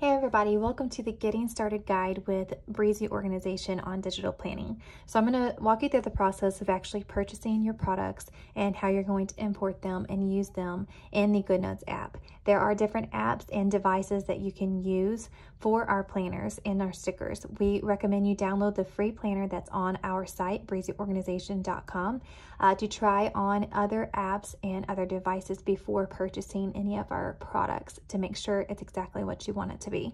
Hey everybody, welcome to the Getting Started Guide with Breezy Organization on Digital Planning. So I'm going to walk you through the process of actually purchasing your products and how you're going to import them and use them in the GoodNotes app. There are different apps and devices that you can use for our planners and our stickers. We recommend you download the free planner that's on our site, breezyorganization.com, uh, to try on other apps and other devices before purchasing any of our products to make sure it's exactly what you want it to be.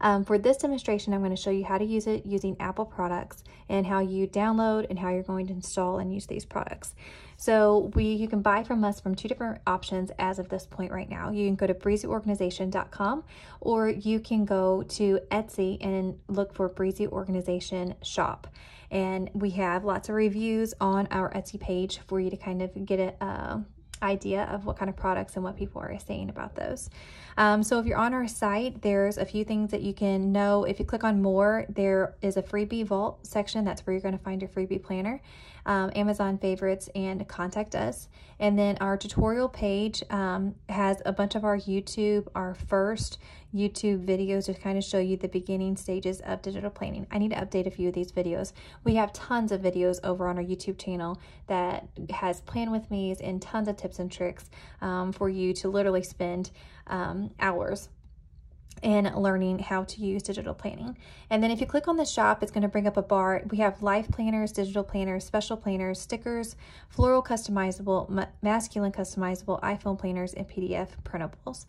Um, for this demonstration, I'm going to show you how to use it using Apple products and how you download and how you're going to install and use these products. So we you can buy from us from two different options as of this point right now. You can go to breezyorganization.com or you can go to Etsy and look for Breezy Organization Shop. And we have lots of reviews on our Etsy page for you to kind of get an uh, idea of what kind of products and what people are saying about those. Um, so if you're on our site, there's a few things that you can know. If you click on more, there is a freebie vault section. That's where you're going to find your freebie planner, um, Amazon favorites, and contact us. And then our tutorial page um, has a bunch of our YouTube, our first YouTube videos to kind of show you the beginning stages of digital planning. I need to update a few of these videos. We have tons of videos over on our YouTube channel that has plan with me's and tons of tips and tricks um, for you to literally spend um, hours in learning how to use digital planning. And then if you click on the shop, it's going to bring up a bar. We have life planners, digital planners, special planners, stickers, floral customizable, masculine customizable, iPhone planners, and PDF printables.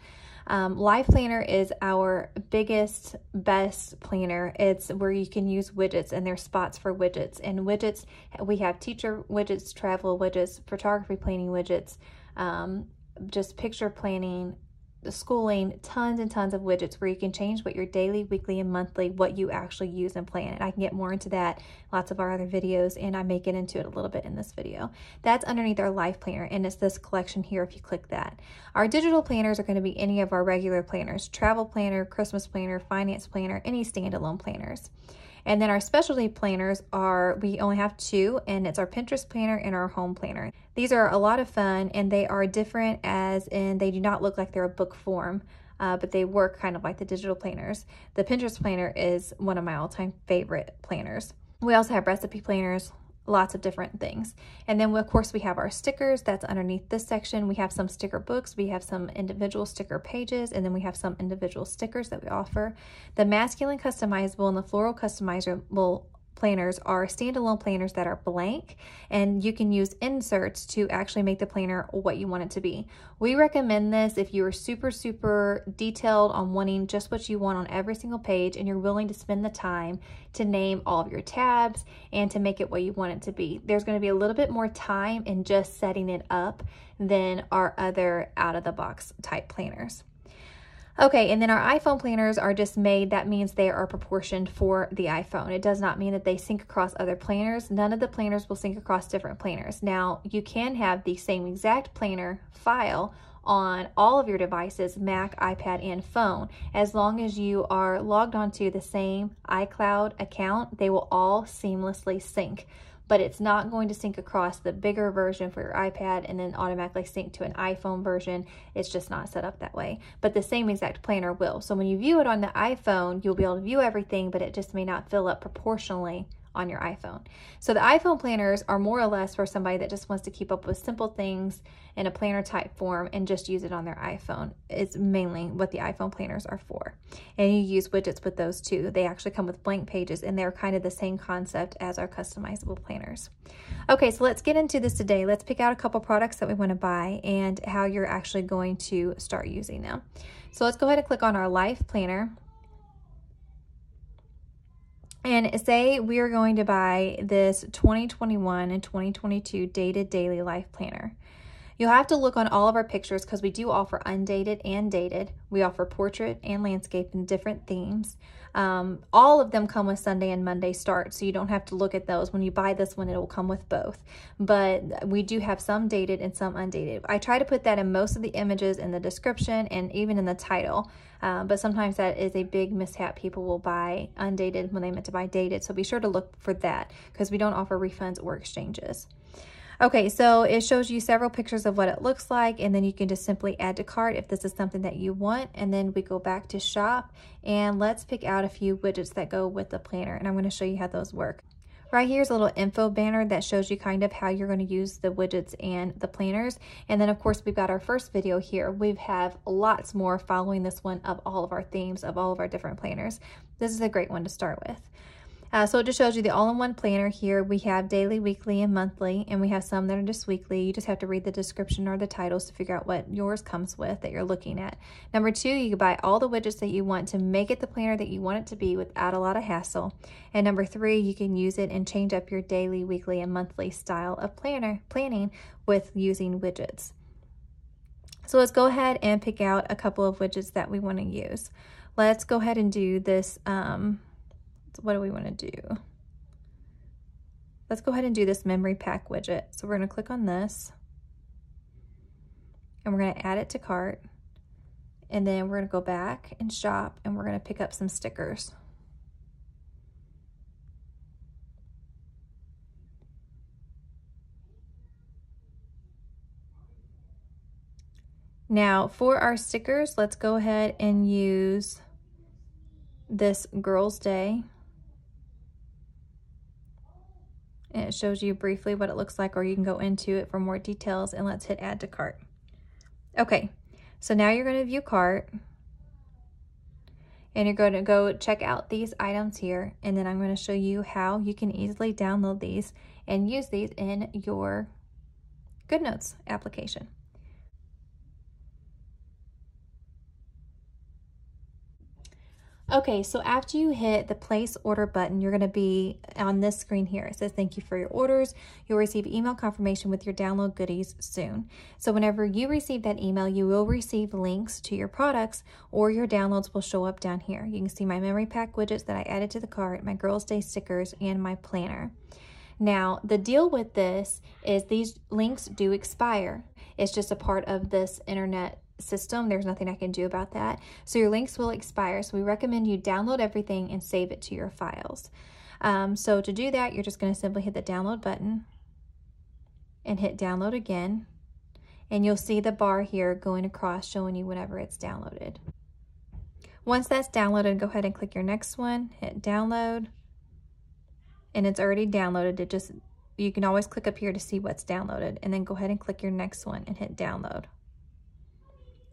Um, Life Planner is our biggest, best planner. It's where you can use widgets and there's spots for widgets. And widgets, we have teacher widgets, travel widgets, photography planning widgets, um, just picture planning, schooling, tons and tons of widgets where you can change what your daily, weekly, and monthly, what you actually use and plan. And I can get more into that, lots of our other videos, and I may get into it a little bit in this video. That's underneath our life planner, and it's this collection here if you click that. Our digital planners are going to be any of our regular planners, travel planner, Christmas planner, finance planner, any standalone planners. And then our specialty planners are, we only have two, and it's our Pinterest planner and our home planner. These are a lot of fun, and they are different as in they do not look like they're a book form. Uh, but they work kind of like the digital planners. The Pinterest planner is one of my all-time favorite planners. We also have recipe planners, lots of different things. And then of course we have our stickers that's underneath this section. We have some sticker books, we have some individual sticker pages, and then we have some individual stickers that we offer. The masculine customizable and the floral customizable planners are standalone planners that are blank and you can use inserts to actually make the planner what you want it to be. We recommend this if you are super, super detailed on wanting just what you want on every single page and you're willing to spend the time to name all of your tabs and to make it what you want it to be. There's going to be a little bit more time in just setting it up than our other out of the box type planners. Okay, and then our iPhone planners are just made, that means they are proportioned for the iPhone. It does not mean that they sync across other planners. None of the planners will sync across different planners. Now, you can have the same exact planner file on all of your devices, Mac, iPad, and phone. As long as you are logged onto the same iCloud account, they will all seamlessly sync but it's not going to sync across the bigger version for your iPad and then automatically sync to an iPhone version. It's just not set up that way. But the same exact planner will. So when you view it on the iPhone, you'll be able to view everything, but it just may not fill up proportionally on your iPhone. So the iPhone planners are more or less for somebody that just wants to keep up with simple things in a planner type form and just use it on their iPhone. It's mainly what the iPhone planners are for. And you use widgets with those too. They actually come with blank pages and they're kind of the same concept as our customizable planners. Okay, so let's get into this today. Let's pick out a couple products that we want to buy and how you're actually going to start using them. So let's go ahead and click on our Life Planner. And say we are going to buy this 2021 and 2022 dated daily life planner. You'll have to look on all of our pictures because we do offer undated and dated. We offer portrait and landscape in different themes. Um, all of them come with Sunday and Monday start, so you don't have to look at those. When you buy this one, it will come with both. But we do have some dated and some undated. I try to put that in most of the images in the description and even in the title. Uh, but sometimes that is a big mishap. People will buy undated when they meant to buy dated. So be sure to look for that because we don't offer refunds or exchanges. Okay, so it shows you several pictures of what it looks like, and then you can just simply add to cart if this is something that you want. And then we go back to shop, and let's pick out a few widgets that go with the planner, and I'm gonna show you how those work. Right here's a little info banner that shows you kind of how you're going to use the widgets and the planners. And then of course we've got our first video here. We have lots more following this one of all of our themes of all of our different planners. This is a great one to start with. Uh, so it just shows you the all-in-one planner here. We have daily, weekly, and monthly, and we have some that are just weekly. You just have to read the description or the titles to figure out what yours comes with that you're looking at. Number two, you can buy all the widgets that you want to make it the planner that you want it to be without a lot of hassle. And number three, you can use it and change up your daily, weekly, and monthly style of planner planning with using widgets. So let's go ahead and pick out a couple of widgets that we want to use. Let's go ahead and do this um, so what do we want to do? Let's go ahead and do this memory pack widget. So we're going to click on this and we're going to add it to cart. And then we're going to go back and shop and we're going to pick up some stickers. Now for our stickers, let's go ahead and use this Girls Day and it shows you briefly what it looks like or you can go into it for more details and let's hit add to cart. Okay, so now you're going to view cart and you're going to go check out these items here and then I'm going to show you how you can easily download these and use these in your GoodNotes application. Okay, so after you hit the place order button, you're gonna be on this screen here. It says thank you for your orders. You'll receive email confirmation with your download goodies soon. So whenever you receive that email, you will receive links to your products or your downloads will show up down here. You can see my memory pack widgets that I added to the cart, my Girls Day stickers, and my planner. Now, the deal with this is these links do expire. It's just a part of this internet system. There's nothing I can do about that. So your links will expire. So we recommend you download everything and save it to your files. Um, so to do that, you're just going to simply hit the download button and hit download again. And you'll see the bar here going across showing you whenever it's downloaded. Once that's downloaded, go ahead and click your next one, hit download, and it's already downloaded. It just, you can always click up here to see what's downloaded, and then go ahead and click your next one and hit download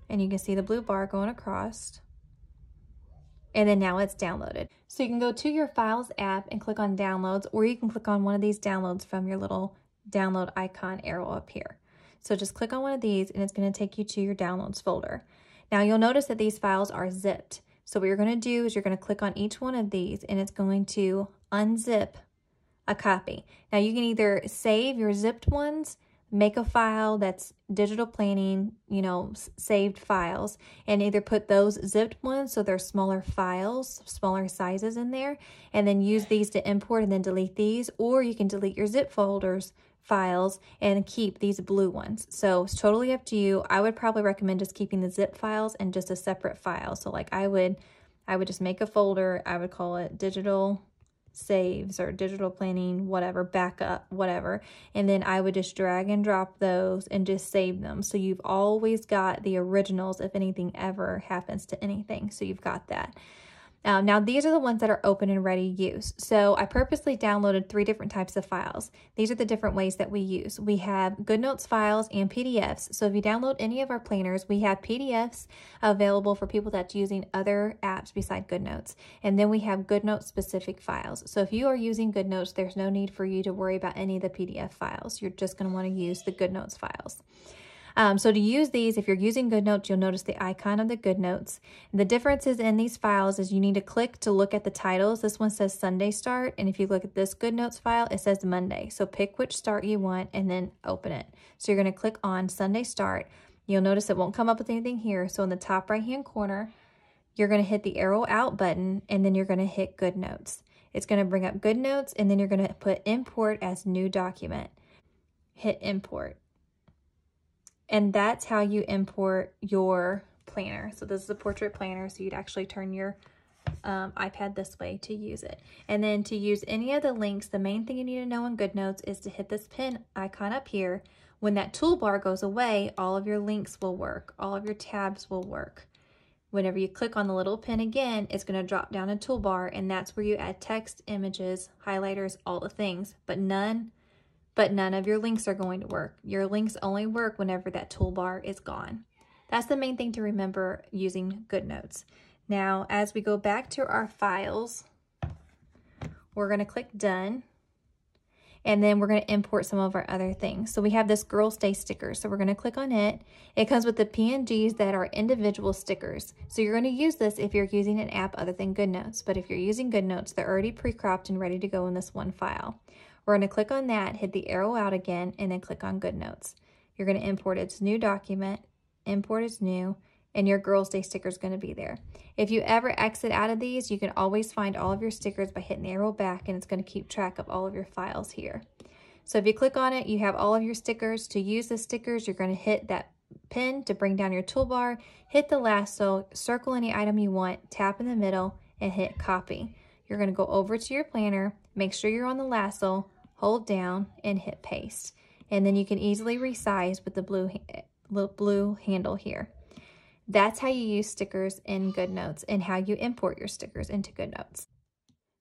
and you can see the blue bar going across. And then now it's downloaded. So you can go to your Files app and click on Downloads, or you can click on one of these downloads from your little download icon arrow up here. So just click on one of these and it's going to take you to your Downloads folder. Now you'll notice that these files are zipped. So what you're going to do is you're going to click on each one of these and it's going to unzip a copy. Now you can either save your zipped ones make a file that's digital planning, you know, saved files, and either put those zipped ones so they're smaller files, smaller sizes in there, and then use these to import and then delete these, or you can delete your zip folders files and keep these blue ones. So it's totally up to you. I would probably recommend just keeping the zip files and just a separate file. So like I would, I would just make a folder. I would call it digital saves or digital planning, whatever, backup, whatever. And then I would just drag and drop those and just save them. So you've always got the originals if anything ever happens to anything. So you've got that. Um, now, these are the ones that are open and ready to use. So I purposely downloaded three different types of files. These are the different ways that we use. We have GoodNotes files and PDFs. So if you download any of our planners, we have PDFs available for people that's using other apps beside GoodNotes. And then we have GoodNotes specific files. So if you are using GoodNotes, there's no need for you to worry about any of the PDF files. You're just going to want to use the GoodNotes files. Um, so to use these, if you're using GoodNotes, you'll notice the icon of the GoodNotes. The differences in these files is you need to click to look at the titles. This one says Sunday Start, and if you look at this GoodNotes file, it says Monday. So pick which start you want and then open it. So you're going to click on Sunday Start. You'll notice it won't come up with anything here. So in the top right-hand corner, you're going to hit the arrow out button, and then you're going to hit GoodNotes. It's going to bring up GoodNotes, and then you're going to put Import as New Document. Hit Import. And that's how you import your planner. So this is a portrait planner, so you'd actually turn your um, iPad this way to use it. And then to use any of the links, the main thing you need to know in GoodNotes is to hit this pin icon up here. When that toolbar goes away, all of your links will work. All of your tabs will work. Whenever you click on the little pin again, it's going to drop down a toolbar and that's where you add text, images, highlighters, all the things, but none but none of your links are going to work. Your links only work whenever that toolbar is gone. That's the main thing to remember using GoodNotes. Now, as we go back to our files, we're going to click Done and then we're going to import some of our other things. So we have this Girls Day sticker, so we're going to click on it. It comes with the PNGs that are individual stickers. So you're going to use this if you're using an app other than GoodNotes, but if you're using GoodNotes, they're already pre-cropped and ready to go in this one file. We're going to click on that, hit the arrow out again, and then click on GoodNotes. You're going to import its new document, import as new, and your Girls Day sticker is going to be there. If you ever exit out of these, you can always find all of your stickers by hitting the arrow back and it's going to keep track of all of your files here. So if you click on it, you have all of your stickers. To use the stickers, you're going to hit that pin to bring down your toolbar, hit the lasso, circle any item you want, tap in the middle, and hit copy. You're going to go over to your planner, make sure you're on the lasso, hold down, and hit paste. And then you can easily resize with the blue, blue handle here. That's how you use stickers in GoodNotes and how you import your stickers into GoodNotes.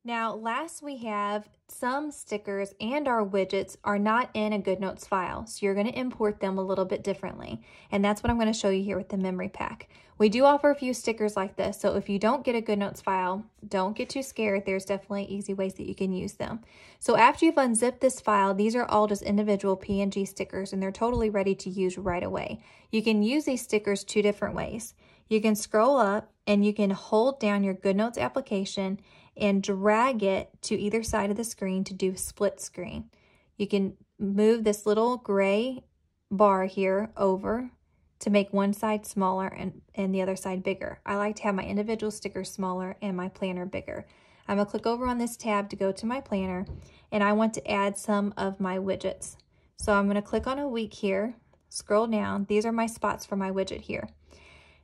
Now, last we have some stickers and our widgets are not in a GoodNotes file, so you're going to import them a little bit differently. And that's what I'm going to show you here with the memory pack. We do offer a few stickers like this, so if you don't get a GoodNotes file, don't get too scared. There's definitely easy ways that you can use them. So after you've unzipped this file, these are all just individual PNG stickers, and they're totally ready to use right away. You can use these stickers two different ways. You can scroll up and you can hold down your GoodNotes application and drag it to either side of the screen to do split screen. You can move this little gray bar here over to make one side smaller and, and the other side bigger. I like to have my individual stickers smaller and my planner bigger. I'm to click over on this tab to go to my planner and I want to add some of my widgets. So I'm going to click on a week here, scroll down. These are my spots for my widget here.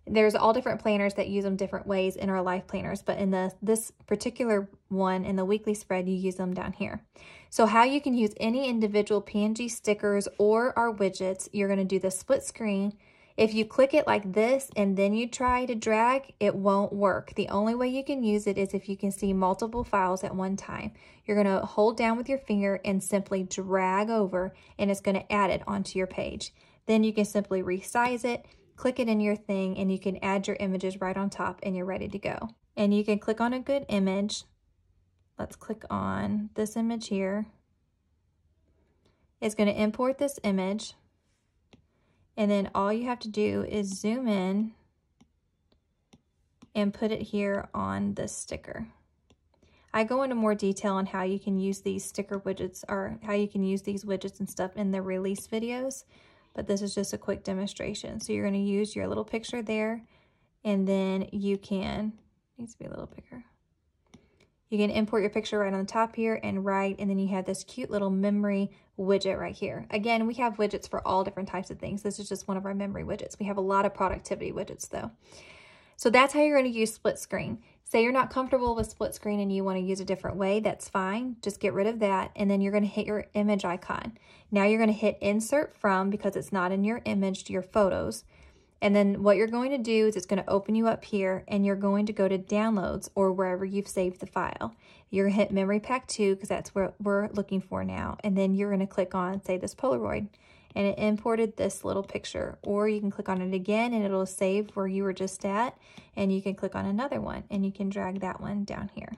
There's all different planners that use them different ways in our life planners, but in the this particular one, in the weekly spread, you use them down here. So how you can use any individual PNG stickers or our widgets, you're going to do the split screen. If you click it like this and then you try to drag, it won't work. The only way you can use it is if you can see multiple files at one time. You're going to hold down with your finger and simply drag over and it's going to add it onto your page. Then you can simply resize it click it in your thing and you can add your images right on top and you're ready to go. And you can click on a good image. Let's click on this image here. It's going to import this image. And then all you have to do is zoom in and put it here on the sticker. I go into more detail on how you can use these sticker widgets or how you can use these widgets and stuff in the release videos but this is just a quick demonstration. So you're going to use your little picture there, and then you can, needs to be a little bigger. You can import your picture right on the top here and right, and then you have this cute little memory widget right here. Again, we have widgets for all different types of things. This is just one of our memory widgets. We have a lot of productivity widgets though. So that's how you're going to use split screen. Say you're not comfortable with split screen and you want to use a different way, that's fine. Just get rid of that and then you're going to hit your image icon. Now you're going to hit insert from because it's not in your image to your photos. And then what you're going to do is it's going to open you up here and you're going to go to downloads or wherever you've saved the file. You're going to hit memory pack 2 because that's what we're looking for now. And then you're going to click on, say, this Polaroid and it imported this little picture. Or you can click on it again and it'll save where you were just at and you can click on another one and you can drag that one down here.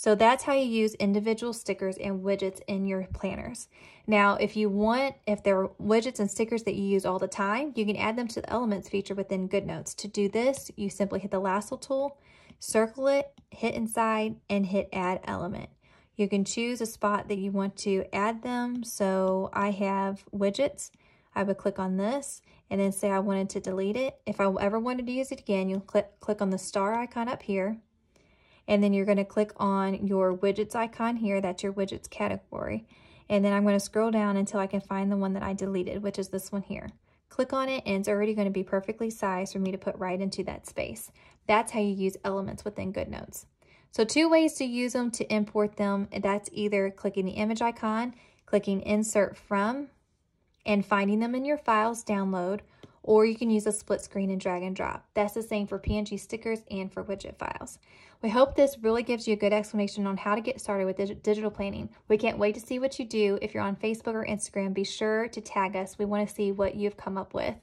So that's how you use individual stickers and widgets in your planners. Now, if you want, if there are widgets and stickers that you use all the time, you can add them to the Elements feature within GoodNotes. To do this, you simply hit the lasso tool, circle it, hit inside, and hit Add Element. You can choose a spot that you want to add them. So I have widgets. I would click on this and then say I wanted to delete it. If I ever wanted to use it again, you'll click, click on the star icon up here. And then you're going to click on your widgets icon here. That's your widgets category. And then I'm going to scroll down until I can find the one that I deleted, which is this one here. Click on it and it's already going to be perfectly sized for me to put right into that space. That's how you use elements within GoodNotes. So two ways to use them to import them, that's either clicking the image icon, clicking insert from, and finding them in your files download, or you can use a split screen and drag and drop. That's the same for PNG stickers and for widget files. We hope this really gives you a good explanation on how to get started with digital planning. We can't wait to see what you do. If you're on Facebook or Instagram, be sure to tag us. We want to see what you've come up with.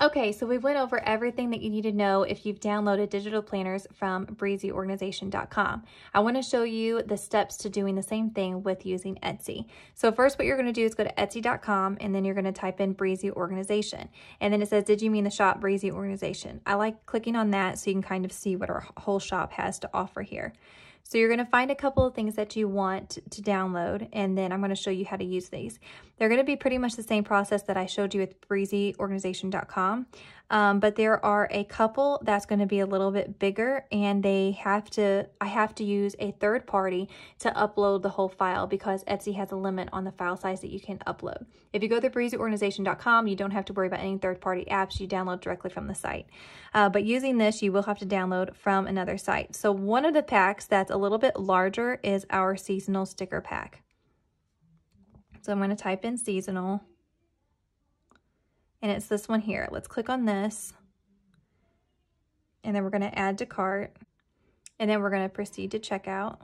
Okay, so we went over everything that you need to know if you've downloaded digital planners from breezyorganization.com. I want to show you the steps to doing the same thing with using Etsy. So first what you're going to do is go to etsy.com and then you're going to type in Breezy Organization. And then it says, did you mean the shop Breezy Organization? I like clicking on that so you can kind of see what our whole shop has to offer here. So you're going to find a couple of things that you want to download, and then I'm going to show you how to use these. They're going to be pretty much the same process that I showed you with breezyorganization.com. Um, but there are a couple that's going to be a little bit bigger and they have to, I have to use a third party to upload the whole file because Etsy has a limit on the file size that you can upload. If you go to breezyorganization.com, you don't have to worry about any third party apps. You download directly from the site. Uh, but using this, you will have to download from another site. So one of the packs that's a little bit larger is our seasonal sticker pack. So I'm going to type in seasonal and it's this one here. Let's click on this and then we're going to add to cart and then we're going to proceed to checkout.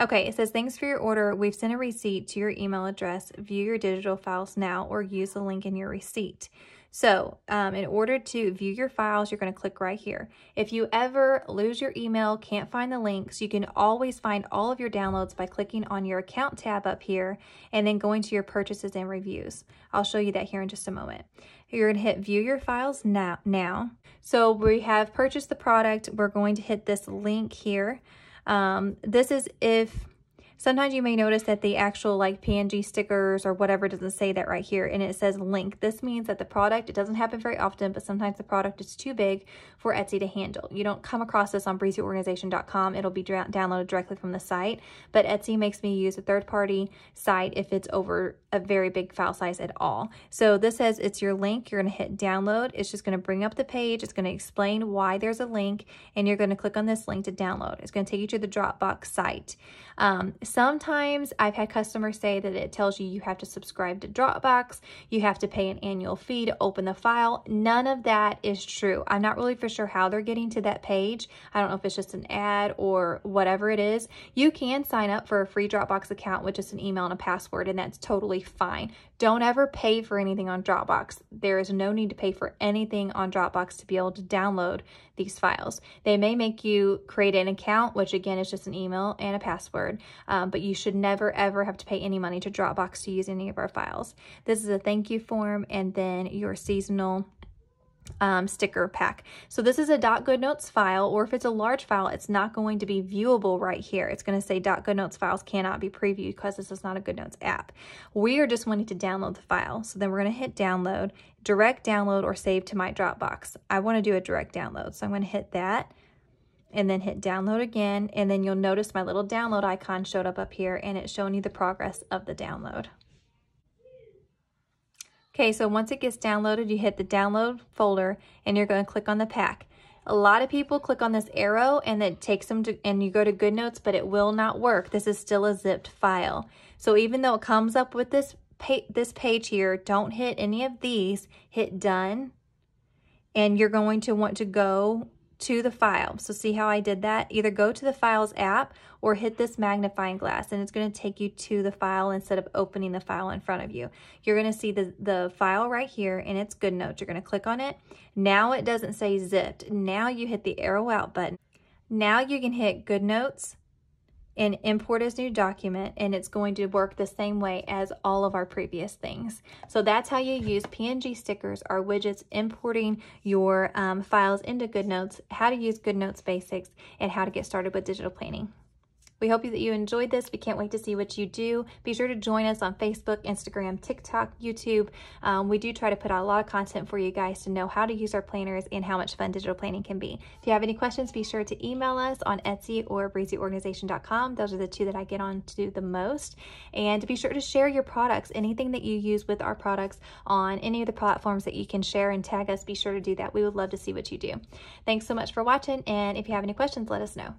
Okay, it says, thanks for your order. We've sent a receipt to your email address. View your digital files now or use the link in your receipt. So um, in order to view your files, you're going to click right here. If you ever lose your email, can't find the links, you can always find all of your downloads by clicking on your account tab up here and then going to your purchases and reviews. I'll show you that here in just a moment. You're going to hit view your files now. now. So we have purchased the product. We're going to hit this link here. Um, this is if Sometimes you may notice that the actual like PNG stickers or whatever doesn't say that right here and it says link. This means that the product, it doesn't happen very often, but sometimes the product is too big for Etsy to handle. You don't come across this on breezyorganization.com. It'll be downloaded directly from the site, but Etsy makes me use a third-party site if it's over a very big file size at all. So this says it's your link. You're going to hit download. It's just going to bring up the page. It's going to explain why there's a link and you're going to click on this link to download. It's going to take you to the Dropbox site. Um, sometimes I've had customers say that it tells you you have to subscribe to Dropbox, you have to pay an annual fee to open the file. None of that is true. I'm not really for sure how they're getting to that page. I don't know if it's just an ad or whatever it is. You can sign up for a free Dropbox account with just an email and a password, and that's totally fine. Don't ever pay for anything on Dropbox. There is no need to pay for anything on Dropbox to be able to download these files. They may make you create an account, which again is just an email and a password, um, but you should never ever have to pay any money to Dropbox to use any of our files. This is a thank you form and then your seasonal um, sticker pack. So this is a .goodnotes file, or if it's a large file, it's not going to be viewable right here. It's going to say .goodnotes files cannot be previewed because this is not a GoodNotes app. We are just wanting to download the file. So then we're going to hit download, direct download, or save to my Dropbox. I want to do a direct download, so I'm going to hit that and then hit download again. And then you'll notice my little download icon showed up up here and it's showing you the progress of the download. Okay, so once it gets downloaded, you hit the download folder and you're going to click on the pack. A lot of people click on this arrow and it takes them to, and you go to GoodNotes, but it will not work. This is still a zipped file. So even though it comes up with this, pa this page here, don't hit any of these, hit done. And you're going to want to go to the file. So see how I did that? Either go to the Files app or hit this magnifying glass and it's going to take you to the file instead of opening the file in front of you. You're going to see the, the file right here and it's GoodNotes. You're going to click on it. Now it doesn't say zipped. Now you hit the arrow out button. Now you can hit GoodNotes and import as new document and it's going to work the same way as all of our previous things. So that's how you use PNG stickers or widgets importing your um, files into GoodNotes, how to use GoodNotes basics, and how to get started with digital planning. We hope that you enjoyed this. We can't wait to see what you do. Be sure to join us on Facebook, Instagram, TikTok, YouTube. Um, we do try to put out a lot of content for you guys to know how to use our planners and how much fun digital planning can be. If you have any questions, be sure to email us on Etsy or breezyorganization.com. Those are the two that I get on to the most. And be sure to share your products, anything that you use with our products on any of the platforms that you can share and tag us. Be sure to do that. We would love to see what you do. Thanks so much for watching. And if you have any questions, let us know.